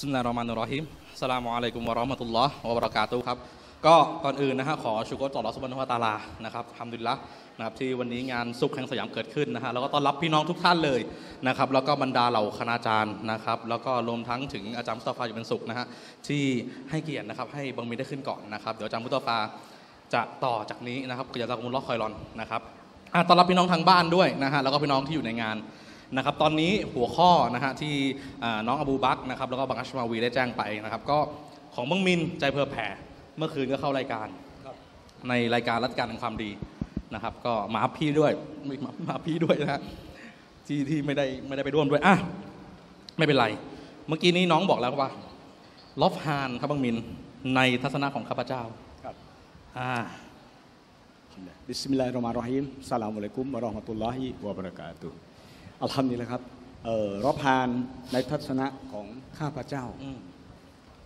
สมิลลารเราะห์มานิรเราะฮีมสลามุอะลัยกุมวะราะห์มะตุลลอฮ์วะบะเราะกาตุครับ ก็ก่อนอื่นนะฮะขอชุกรต่ออัลเลอฮ์ซุบฮานวตาลานะครับอัลฮัมดุลละนะครับที่วันนี้งานสุขแห่งสยามเกิดขึ้นนะฮะแล้วก็ต้อนรับพี่น้องทุกท่านเลยนะครับแล้วก็บรรดาเหล่าคณาจารย์นะครับแล้วก็รวมทั้งถึงอาจารย์มุสตาฟาอยู่เป็นสุขนะฮะที่ให้เกียรตินะครับให้บังมินได้ขึ้นก่อนนะครับเดี๋ยวอาจารย์มุสตาฟาจะต่อจากนี้นะครับกิจกรรมมุลลอฮ์คอยรอนนะครับอะต้อนรับพี่น้องทางบ้านด้วยนะฮะแล้วก็พี่น้องที่อยู่ในงาน นะครับตอนนี้หัวข้อนะฮะที่อ่าน้องอบูบักรนะครับแล้วก็บังอัชมาวีได้แจ้งไปนะครับก็ของบังมินใจเพื่อแผ่เมื่อคืนก็เข้ารายการในรายการรัฐการแห่งความดีนะครับ ก็มาอัพพี่ด้วยมามาอัพพี่ด้วยนะฮะที่ที่ไม่ได้ไม่ได้ไปร่วมด้วยอะไม่เป็นไร เมื่อกี้นี้น้องบอกแล้วว่าลอฟฮานครับบังมินในทัศนะของข้าพเจ้าครับอ่าบิสมิลลาฮิรเอะลัยกุมวะเราะห์มะตุลลอฮิวะบะเราะกาตุฮ์อัลฮัมดุลิลละครับเอ่อรอบพานในทัศนะของข้าพเจ้า อืม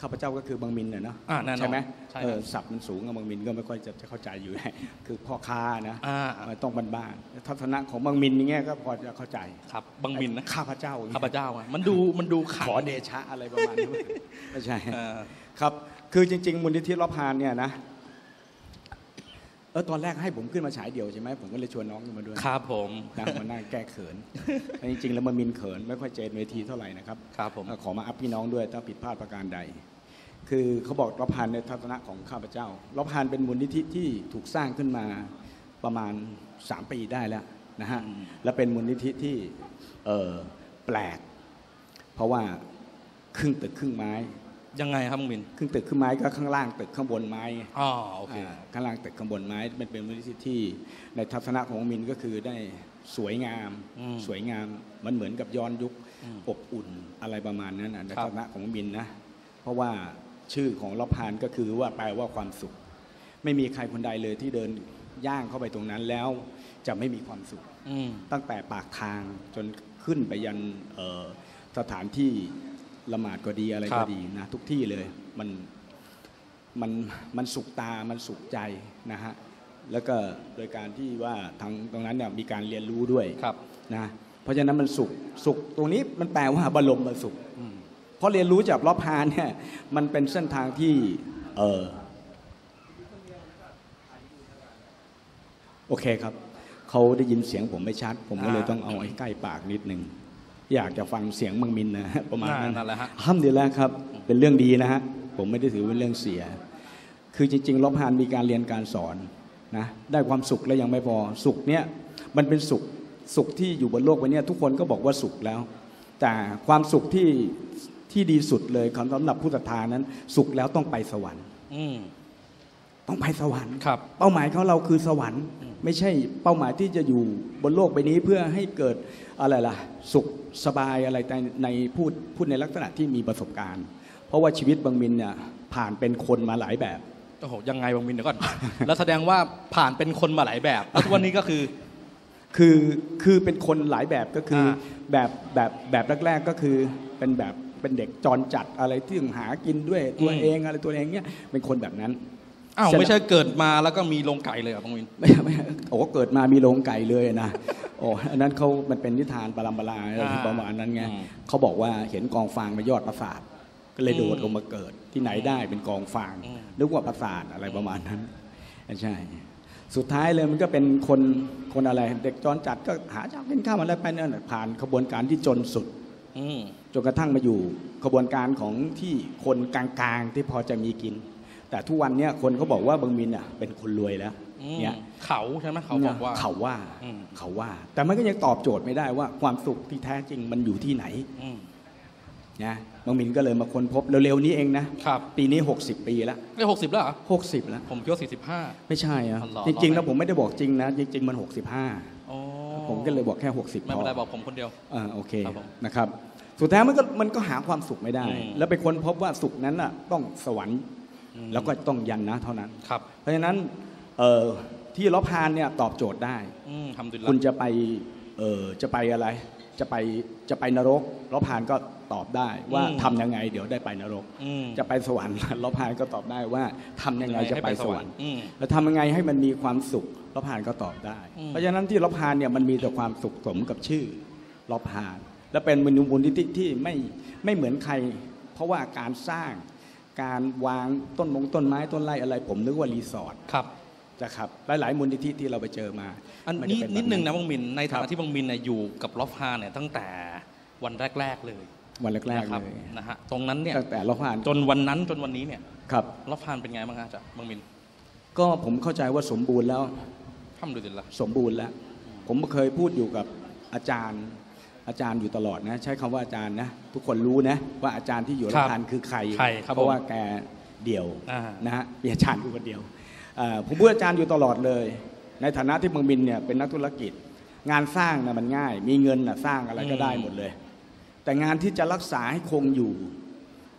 ข้าพเจ้าก็คือบังมินน่ะเนาะอ่าแน่นอนใช่ไหมใช่เอครัอบศัพท์มันสูงอะบังมินก็ไม่ค่อยจะจะเข้าใจอยู่ คือพ่อค้านะอ่ามันต้องบ้านๆทัศนะของบังมินอย่างเงี้ยก็พอจะเข้าใจครับบังมินนะข้าพเจ้าอย่งงี้ยข้าพเจ้าอะมันดูมันดูขังขอเดชะอะไรประมาณนี้ไม่ใช่ เออครับ คือจริง ๆ มูลนิธิรอบพานเนี่ยนะ เออตอนแรกให้ผมขึ้นมาฉายเดี่ยวใช่ไหมผมก็เลยชวนน้องขึ้นมาด้วยครับผมนะมานั่งแก้เขินแต่จริงๆแล้วมันมินเขินไม่ค่อยเจนเวทีเท่าไหร่นะครับครับผมเอ่อขอมาอัพพี่น้องด้วยถ้าผิดพลาดประการใด คือเขาบอกรับพานในทัศนะของข้าพเจ้ารับพานเป็นมูลนิธิที่ถูกสร้างขึ้นมาประมาณ 3 ปีได้แล้วนะฮะอืมและเป็นมูลนิธิที่เอ่อแปลก เพราะว่าครึ่งตึกครึ่งไม้ ยังไงครับบังมินครึ่งตึกครึ่งไม้ก็ข้างล่างตึกข้างบนไม้อ๋อโอเคอ่าข้างล่างตึกข้างบนไม้มันเป็นมูลนิธิที่ในทัศนะของมินก็คือได้สวยงามอืมสวยงามมันเหมือนกับย้อนยุคอืมอบอุ่นอะไรประมาณนั้นนะในครับทัศนะของมินนะเพราะว่าชื่อของล็อบพานก็คือว่าแปลว่าความสุข ไม่มีใครคนใดเลยที่เดินย่างเข้าไปตรงนั้นแล้วจะไม่มีความสุขอืมตั้งแต่ปากทางจนขึ้นไปยันเอ่อสถานที่ ละหมาดก็ดีอะไรครัก็บดีนะทุกที่เลยมันมันมันสุขตา มันสุขใจนะฮะแล้วก็โดยการที่ว่าทางตรงนั้นเนี่ยมีการเรียนรู้ด้วยครับนะเพราะฉะนั้นมันสุขสุขตรงนี้มันแปลว่าบรมมาสุขอืมเพราะเรียนรู้จากรอบพานเนี่ยมันเป็นเส้นทางที่เออโอเคครับเขาได้ยินเสียงผมไม่ชัด ผมก็เลยอ่าต้องเอาไอ้ใกล้ปากนิดนึง อยากจะฟังเสียงมังมินนะประมาณนั้นนั่นแหละฮะห้ามดีแล้วครับ เป็นเรื่องดีนะฮะผมไม่ได้ถือเป็นเรื่องเสีย คือจริงๆรอบพานมีการเรียนการสอนนะได้ความสุขแล้วยังไม่พอสุขเนี่ยมันเป็นสุขสุขที่อยู่บนโลกใบเนี้ยทุกคนก็บอกว่าสุขแล้ว แต่ความสุขที่ที่ดีสุดเลยคำสำหรับผู้ศรัทธานั้น สุขแล้วต้องไปสวรรค์อืมต้องไปสวรรค์ครับ เป้าหมายของเราคือสวรรค์ ไม่ใช่เป้าหมายที่จะอยู่บนโลกใบนี้เพื่อให้เกิดอะไรล่ะสุขสบายอะไรในในพูดพูดในลักษณะที่มีประสบการณ์ เพราะว่าชีวิตบางมินเนี่ยผ่านเป็นคนมาหลายแบบโอ้โหยังไงบังมินเดี๋ยวก่อนแล้วแสดงว่าผ่านเป็นคนมาหลายแบบแล้วทุกวันนี้ก็คือคือคือเป็นคนหลายแบบก็คืออาแบบแบบแบบแรก ๆก็คือเป็นแบบเป็นเด็กจรจัดอะไรที่หากินด้วยตัวอืมเองอะไรตัวเองเนี่ยเป็นคนแบบนั้น อ้าวเสร็จแล้วไม่ใช่เกิดมาแล้วก็มีโรงไก่เลยเหรอบังมินไม่ไม่โอ้เกิดมามีโรงไก่เลยนะโอ้อันนั้นเขามันเป็นนิทานปรำปราอะไรอ่าประมาณนั้นไงอืมเขาบอกว่าเห็นกองฟางมายอดปราสาทก็เลยโดดอืมลงมาเกิดที่ไหนได้เป็นกองฟางอืมนึกว่าปราสาทอะไรประมาณนั้นใช่สุดท้ายเลยมันก็เป็นคนคนอะไร เด็กจรจัดก็หาเช้ากินข้าวอะไรไปนั่นน่ะผ่านขบวนการที่จนสุดอืมจนกระทั่งมาอยู่ขบวนการของที่คนกลางๆ ที่พอจะมีกิน แต่ทุกวันเนี้ยคนเขาบอกว่าบางมินอะเป็นคนรวยแล้วอืมเนี่ยเขาใช่ไหมเขาบอกว่าเขาว่าอืมเขาว่า แต่มันก็ยังตอบโจทย์ไม่ได้ว่าความสุขที่แท้จริงมันอยู่ที่ไหนอืมนะบางมินก็เลยมาค้นพบเร็วๆนี้เองนะครับปีนี้ 60 ปีแล้วได้หกสิบแล้วเหรอ60แล้ว ผมคิดว่าสี่สิบห้าไม่ใช่อะอ๋อเหรอจริงๆแล้วผมไม่ได้บอกจริงนะ จริง ๆ มัน65อ๋อผมก็เลยบอกแค่ 60ไม่พเป็นอไรบอกผมคนเดียวอ่าโอเคครับผมนะครับสุดท้ายมันก็มันก็หาความสุขไม่ได้อืมแล้วไปค้นพบว่าสุขนั้นน่ะต้องสวรรค์อืม แล้วก็ต้องยันนะเท่านั้นครับเพราะฉะนั้นเอ่อที่ลบพานเนี่ยตอบโจทย์ได้อืมทำดีคุณละจะไปเออจะไปอะไร จะไปจะไปนรกลบพานก็ตอบได้ว่าทำยังไงเดี๋ยวได้ไปนรกอืมจะไปสวรรค์ลบพานก็ตอบได้ว่าทำยังไงจะไปสวรรค์อืมแล้วทำยังไงให้มันมีความสุขลบพานก็ตอบได้อืมเพราะฉะนั้นที่ลบพานเนี่ยมันมีแต่ความสุขสมกับชื่อลบพาน และเป็นมูลนิธิที่ไม่ไม่เหมือนใคร เพราะว่าการสร้าง การวางต้นมงต้นไม้ต้นไร่อะไร ผมนึกว่ารีสอร์ทครับนะครับหลาย ๆ มูลนิธิที่เราไปเจอมา อันไม่นี้ได้เป็นิดแบบนึงนะบังมินในฐาครันะบที่บังมินเนี่ยอยู่กับลอฟฮานเนี่ยตั้งแต่วันแรก ๆ เลย วันแรกนะๆครับเลยนะฮะตรงนั้นเนี่ยตั้งแต่เราผ่านจนวันนั้นจนวันนี้เนี่ยครับลอฟฮานเป็นไงบ้างฮะอาจ๊ะบังมิน ก็ผมเข้าใจว่าสมบูรณ์แล้วทำดูดิละสมบูรณ์แล้ว ผมเคยพูดอยู่กับอาจารย์ อาจารย์อยู่ตลอดนะ ใช้คำว่าอาจารย์นะ ทุกคนรู้นะ ว่าอาจารย์ที่อยู่รับทานคือใครใครครับเพราะว่าแกเดี่ยวอ่านะฮะมีอาจารย์อยู่คนเดียวเอ่อผมพูดอาจารย์อยู่ตลอดเลย ในฐานะที่เมืองบินเนี่ยเป็นนักธุรกิจ งานสร้างนะมันง่าย มีเงินนะสร้างอะไรก็ได้หมดเลย แต่งานที่จะรักษาให้คงอยู่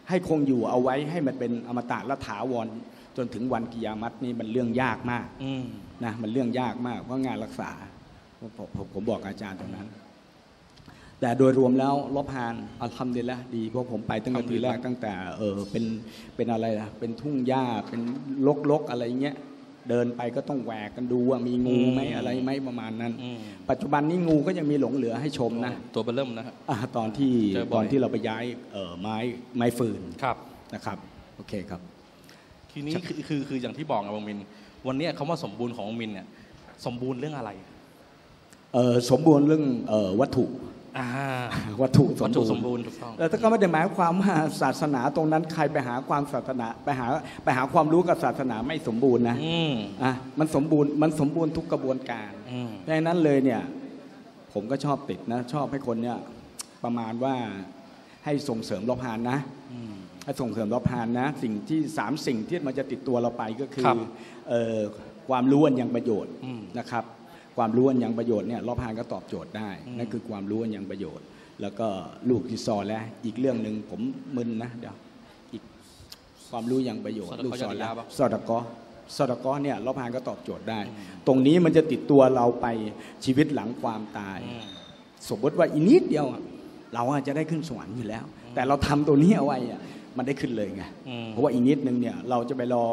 ให้คงอยู่เอาไว้ให้มันเป็นอมตะและถาวรจนถึงวันกิยามัตนี่มันเรื่องยากมากอืมนะมันเรื่องยากมากเพราะงานรักษาผมผมผมผมบอกอาจารย์ตรงนั้น แต่โดยรวมแล้วลบฮานอัลฮัมดุลิลละดีเพราะผมไปตั้งแต่ทีแรกตั้งแต่เออเป็นเป็นอะไรนะเป็นทุ่งหญ้าเป็นลกลกๆอะไรเงี้ยเดินไปก็ต้องแหวกกันดูว่ามีงูไหมอะไรไหมประมาณนั้นอืมปัจจุบันนี้งูก็ยังมีหลงเหลือให้ชมนะ ตัวเบลเริ่มนะครับอ่าตอนที่เจอบ่อยตอนที่เราไปย้ายเออไม้ไม้ฟืนครับนะครับโอเคครับ ทีนี้คือคือคืออย่างที่บอกอะบังมิน วันเนี้ยคำว่าสมบูรณ์ของบังมินเนี่ยสมบูรณ์เรื่องอะไรเออสมบูรณ์เรื่องเออวัตถุอ่า วัตถุวัตถุสมบูรณ์ถูกต้องแต่ถ้าก็ไม่ได้หมายความว่าศาสนาตรงนั้นใครไปหาความศาสนาไปหาไปหาความรู้กับศาสนาไม่สมบูรณ์นะอืมอะมันสมบูรณ์มันสมบูรณ์ทุกกระบวนการอืมดังนั้นเลยเนี่ย ผมก็ชอบติดนะ ชอบให้คนเนี่ยประมาณว่าให้ส่งเสริมรบพานนะอืมให้ส่งเสริมรบพานนะ สิ่งที่สามสิ่งที่มันจะติดตัวเราไปก็คือครับเอ่อความรู้อันยังประโยชน์อืมนะครับ ความรู้อันยังประโยชน์เนี่ยรบพานก็ตอบโจทย์ได้อืมนั่นคือความรู้อันยังประโยชน์ แล้วก็ลูกที่ซอนแล้ว อีกเรื่องหนึ่งผมมึนนะเดี๋ยวอีกความรู้ยังประโยชน์สอดลูกเคาะซอนแล้วยาปะสอดกอสอดกอเนี่ยรบพานก็ตอบโจทย์ได้ ตรงนี้มันจะติดตัวเราไปชีวิตหลังความตายอืมสมมติว่าอีนิดเดียวอะเราอาจจะได้ขึ้นสวรรค์อยู่แล้ว แต่เราทำตัวนี้เอาไว้อะมันได้ขึ้นเลยไงอืมเพราะว่าอีกนิดนึงเนี่ยเราจะไปรอ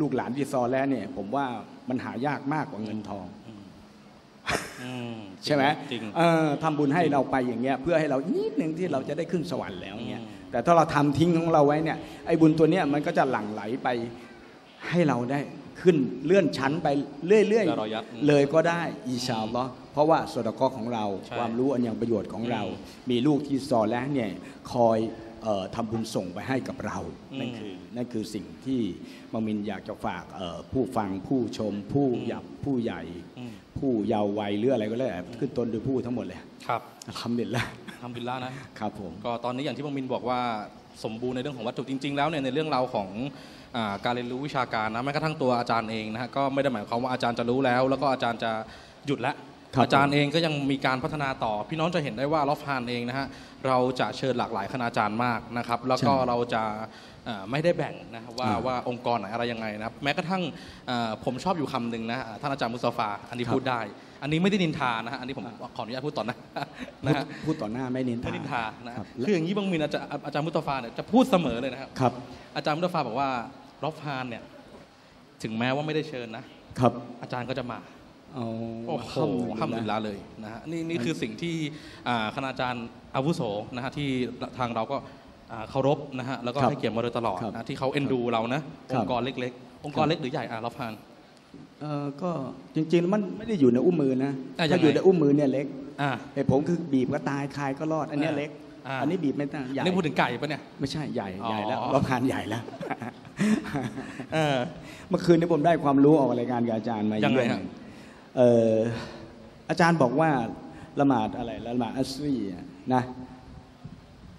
ลูกหลานที่ซอแล้วเนี่ย ผมว่ามันหายากมากกว่าเงินทองอืม ใช่ไหมจริงเออทำบุญให้เราไปอย่างเงี้ยเพื่อให้เราอีกนิดนึงที่เราจะได้ขึ้นสวรรค์แล้วเนี่ยอืมแต่ถ้าเราทำทิ้งของเราไว้เนี่ยไอ้บุญตัวเนี้ยมันก็จะหลั่งไหลไปให้เราได้ขึ้นเลื่อนชั้นไปเรื่อยดารอยัดๆเลยก็ได้อินชาอัลลอฮ์เพราะว่าสดกอของเราใช่ความรู้อันยังประโยชน์ของเราอืมมีลูกที่ซอแล้วเนี่ยคอยเอ่อทำบุญส่งไปให้กับเราอืมนั่นคือนั่นคือสิ่งที่มังมินอยากจะฝากเอ่อผู้ฟังผู้ชมผู้อืมหยับผู้ใหญ่อืม ผู้เยาว์วัยหรืออะไรก็แล้วแต่ขึ้นต้นด้วยผู้ทั้งหมดเลยครับทำเด็ดละทำบิลล่านะครับผมก็ตอนนี้อย่างที่บังมินบอกว่าสมบูรณ์ในเรื่องของวัตถุจริง ๆ แล้วเนี่ยในเรื่องราวของอาการเรียนรู้วิชาการนะแม้กระทั่งตัวอาจารย์เองนะฮะก็ไม่ได้หมายความว่าอาจารย์จะรู้แล้ว แล้วก็อาจารย์จะหยุดละครับอาจารย์เองก็ยังมีการพัฒนาต่อ พี่น้องจะเห็นได้ว่าลอฟฮานเองนะฮะ เราจะเชิญหลากหลายคณาจารย์มากนะครับ แล้วก็ใช่เราจะอ่าไม่ได้แบ่งนะครับว่าอ่าว่าองค์กรไหนอะไรยังไงนะครับ แม้กระทั่งอ่าผมชอบอยู่คำหนึ่งนะอ่าท่านอาจารย์มุสตาฟาอันนี้ครับพูดได้ อันนี้ไม่ได้นินทานะฮะอันนี้ผมขออนุญาตพูดต่อนะนะพูดฮะพูดต่อหน้าไม่นินทาไม่นินทานะครับคืออย่างนี้บังมินอาจารย์อาจารย์มุสตอฟาเนี่ยจะพูดเสมอเลยนะครับครับอาจารย์มุสตอฟาบอกว่ารอฟฮานเนี่ยถึงแม้ว่าไม่ได้เชิญนะครับ อาจารย์ก็จะมา เอาโอ้โหالحمد لله เลยนะฮะนี่นี่คือสิ่งที่อ่าคณาจารย์อาวุโสนะฮะที่ทางเราก็อ่าเคารพนะฮะแล้วก็ครับให้เกียรติมาโดยตลอดครับนะที่เขาเอ็นดูเรานะครัองค์กรเล็กๆ องค์กรเล็กหรือใหญ่อะรอฟฮานเออก็จริงๆแล้วมันไม่ได้อยู่ในอุ้มมือนะอะยังไงถ้าอยู่ในอุ้มมือเนี่ยเล็กอ่าเหตุผมคือบีบก็ตายคายก็รอดอันเนี้ยอ่าเล็กอ่าอันนี้บีบไม่ได้ใหญ่นี่พูดถึงไก่ปะเนี่ยไม่ใช่ใหญ่อ๋อใหญ่แล้วเราผ่านใหญ่แล้วเออเมื่อคืนนี้ผมได้ความรู้ออกรายการกับอาจารย์มายังไงเรื่ องฮะเอ่ออาจารย์บอกว่าละหมาดอะไรละหมาดอัสรีอะนะ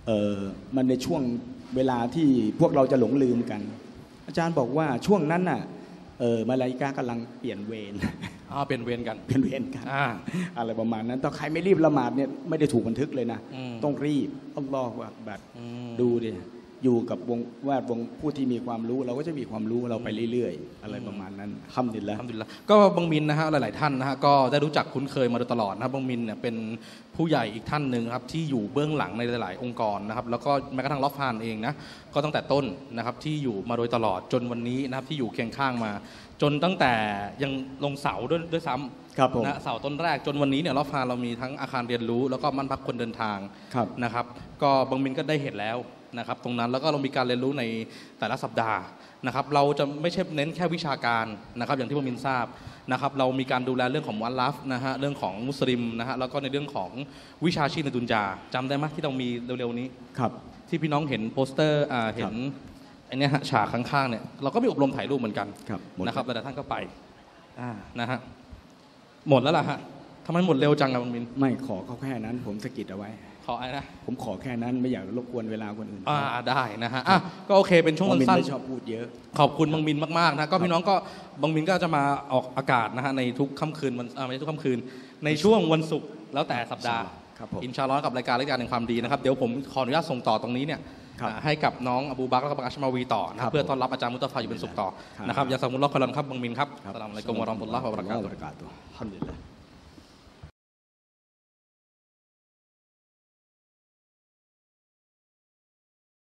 เออมันในช่วงเวลาที่พวกเราจะหลงลืมกัน อาจารย์บอกว่าช่วงนั้นน่ะเออมาลาอิกากำลังเปลี่ยนเวรอ่าเป็นเวรกันเปลี่ยนเวรกันอ่าอะไรประมาณนั้นถ้าใครไม่รีบละหมาดเนี่ยไม่ได้ถูกบันทึกเลยนะอืมต้องรีบอัลลอฮฺอักบัดอืมดูดิ อยู่กับวงแวดวงผู้ที่มีความรู้ เราก็จะมีความรู้เราไปเรื่อยๆ อะไรประมาณนั้นคำดินแล้วอัลฮัมดุลิลละก็บังมินนะฮะหลาย ๆ ท่านนะฮะก็ได้รู้จักคุ้นเคยมาโดยตลอดนะครับบังมินเนี่ยเป็นผู้ใหญ่อีกท่านหนึ่งครับที่อยู่เบื้องหลังในหลาย ๆ องค์กรนะครับแล้วก็แม้กระทั่งลอฟฮานเองนะก็ตั้งแต่ต้นนะครับที่อยู่มาโดยตลอดจนวันนี้นะครับที่อยู่เคียงข้างมา จนตั้งแต่ยังลงเสาด้วยด้วยซ้ำครับผมนะเสาต้นแรกจนวันนี้เนี่ยลอฟฮานเรามีทั้งอาคารเรียนรู้ แล้วก็มั่นพักคนเดินทางครับนะครับ ก็บางมินก็ได้เห็นแล้ว นะครับตรงนั้นแล้วก็เรามีการเรียนรู้ในแต่ละสัปดาห์นะครับเราจะไม่ใช่เน้นแค่วิชาการนะครับอย่างที่ผมมินทราบนะครับเรามีการดูแลเรื่องของวันลัฟนะฮะเรื่องของมุสลิมนะฮะแล้วก็ในเรื่องของวิชาชีพในดุนยาจำได้ไหมที่เรามีเร็วๆนี้ครับที่พี่น้องเห็นโปสเตอร์อ่าเห็นไอันนี้ยฮะฉากข้างๆเนี่ยเราก็มีอบรมถ่ายรูปเหมือนกันครับหมดนะครับแต่ท่านก็ไปอ่านะฮะหมดแล้วล่ะฮะทำไมหมดเร็วจังอะบังมินไม่ขอเขาแค่นั้น ผมสะกิดเอาไว้ ขออะไรนะผมขอแค่นั้นไม่อยากรบกวนเวลาคนอื่น อ่าได้นะฮะอะก็โอเคเป็นช่วงเพราะมินสั้นไม่ชอบพูดเยอะๆขอบคุณบังมินมากๆนะก็พี่น้องก็บังมินก็จะมาออกอากาศนะฮะในทุกค่ำคืนวันอ่าไม่ใช่ทุกค่ำคืน ในช่วงวันศุกร์แล้วแต่สัปดาห์ครับผมอินชาอัลลอฮ์กับรายการรายการแห่งความดีนะครับเดี๋ยวผมขออนุญาตส่งต่อตรงนี้เนี่ยครับอ่าให้กับน้องอบูบักรและก็บังอัชมาวีต่อนะคครัรับบเพื่อต้อนรับอาจารย์มุตตะฟาอยู่เป็นสุขต่อครับนะครับยาสมุลลอฮ์คอลันครับบังมินครับครับอัสสลามุอะลัยกุมวะเราะห์มะตุลลอฮ์วะบะเราะกาตุฮ์อัลฮัมดุลิลลาห์